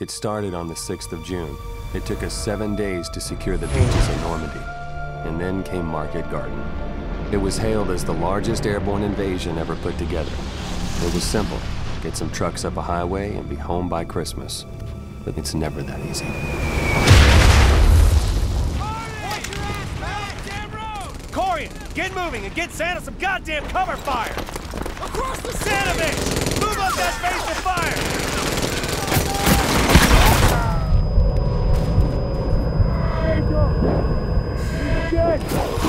It started on the 6th of June. It took us seven days to secure the beaches of Normandy. And then came Market Garden. It was hailed as the largest airborne invasion ever put together. It was simple. Get some trucks up a highway and be home by Christmas. But it's never that easy. Dorian, get moving and get Santa some goddamn cover fire! Across the Santa bitch! Move up that base of fire! Good.